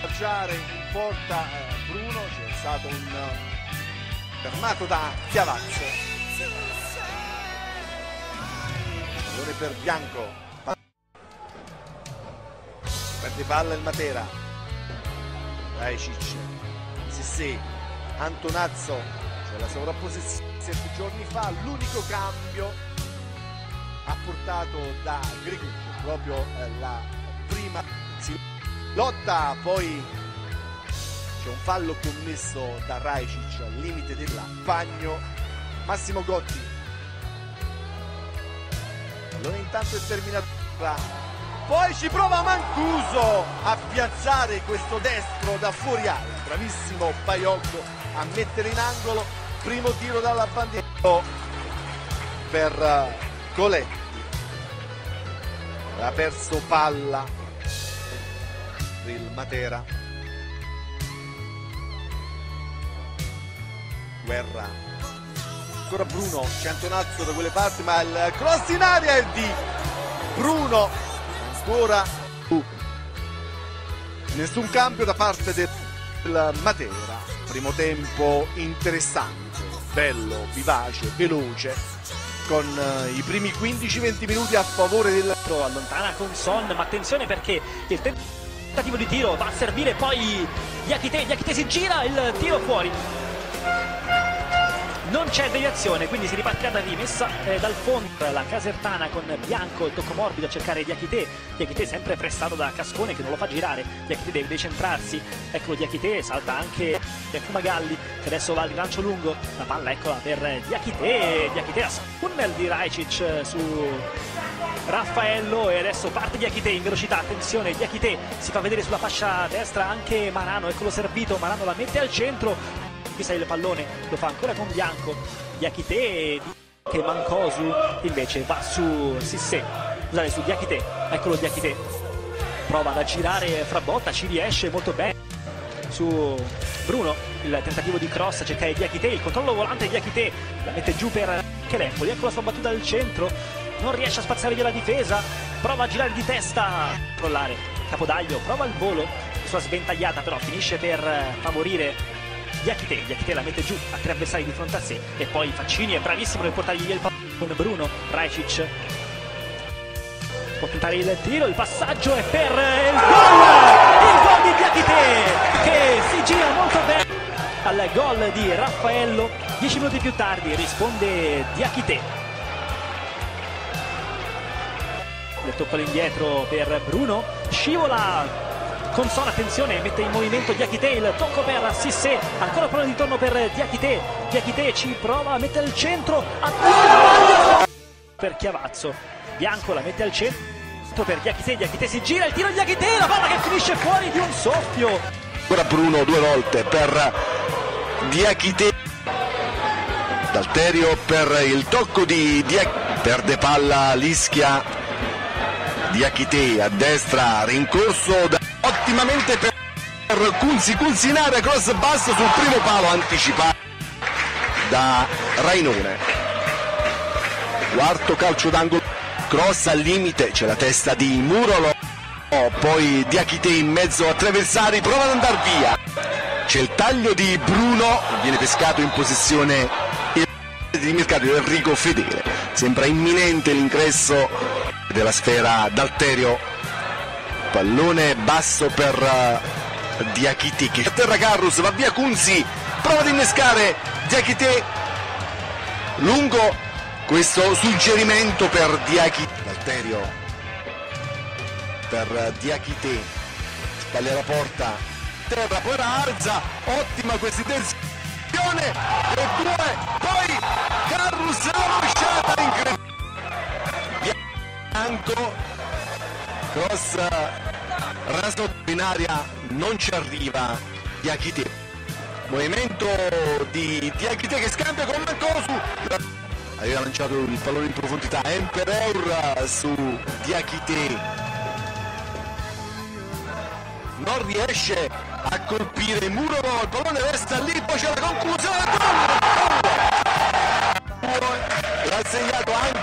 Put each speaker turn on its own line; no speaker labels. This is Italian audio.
mangiare in porta eh, Bruno, c'è stato un uh, fermato da Chiavazzo. Pallone per Bianco. Perde palla il Matera. Rajcic. Sissi. Antonazzo. C'è la sovrapposizione sette giorni fa. L'unico cambio ha portato da Griguk proprio eh, la prima lotta poi c'è un fallo commesso da Rajcic al limite del pagno. Massimo Gotti. Allora intanto è terminata. Poi ci prova Mancuso a piazzare questo destro da fuori area bravissimo Baiocco a mettere in angolo. Primo tiro dalla bandiera per Coletti. Ha perso palla il Matera. Guerra. Ancora Bruno c'è Antonazzo da quelle parti ma il cross in aria è di Bruno. Ancora uh. nessun cambio da parte del Matera. Primo tempo interessante bello, vivace, veloce con uh, i primi 15-20 minuti a favore del
allontana con Son ma attenzione perché il tentativo di tiro va a servire poi Diachite, Diachite si gira il tiro fuori. Non c'è deviazione quindi si ripartirà da rimessa eh, dal fondo la Casertana con Bianco il tocco morbido a cercare Diachite Diachite sempre pressato da Cascone che non lo fa girare. Diachite deve decentrarsi. Eccolo Diachite salta anche Fumagalli che adesso va al rilancio lungo. La palla eccola per Diachite Diachite a tunnel di Rajcic su Raffaello e adesso parte Diachite in velocità. Attenzione Diachite si fa vedere sulla fascia destra anche Marano eccolo servito Marano la mette al centro. Pisa il pallone, lo fa ancora con Bianco, Diachite che Mancosu invece va su Sissé, scusate su Diachite, eccolo Diachite, prova ad aggirare Frabotta, ci riesce molto bene. Su Bruno, il tentativo di cross, cercare Diachite, il controllo volante di Diachite, la mette giù per Chelempoli, ecco la sua battuta al centro, non riesce a spazzare via la difesa, prova a girare di testa, crollare, Capodaglio, prova il volo, sua sventagliata però finisce per favorire Diachite, Diachite la mette giù a tre avversari di fronte a sé. E poi Faccini è bravissimo nel portargli via il pallone Bruno, Rajcic può tentare il tiro, il passaggio è per il gol, il gol di Diachite che si gira molto bene. Al gol di Raffaello, dieci minuti più tardi risponde Diachite tocco all'indietro per Bruno, scivola con Son attenzione mette in movimento Diachite il tocco per Sissé ancora pallone di torno per Diachite Diachite ci prova a mettere il centro. Per Chiavazzo. Bianco la mette al centro per Diachite Diachite si gira il tiro di Diachite la palla che finisce fuori di un soffio.
Ora Bruno due volte per Diachite D'Alterio per il tocco di Diachite perde palla Lischia Diachite a destra rincorso da ottimamente per Kunzi, Kunzi in area, cross basso sul primo palo anticipato da Rainone. Quarto calcio d'angolo, cross al limite, c'è la testa di Murolo, poi Diachite in mezzo a tre avversari, prova ad andare via. C'è il taglio di Bruno, viene pescato in posizione di mercato di Enrico Fedele. Sembra imminente l'ingresso della sfera d'Alterio. Pallone basso per uh, che a terra Carrus va via Kunzi prova ad innescare Diachite lungo questo suggerimento per Diachite Alterio per Diachite spalle alla porta terra poi la Arza ottima questa intenzione. E due poi Carrus la rovesciata Bianco cross raso in aria non ci arriva Diachite movimento di Diachite che scambia con Mancosu aveva lanciato il pallone in profondità. Emperor su Diachite non riesce a colpire Muro il pallone resta lì poi c'è la conclusione. L'ha segnato anche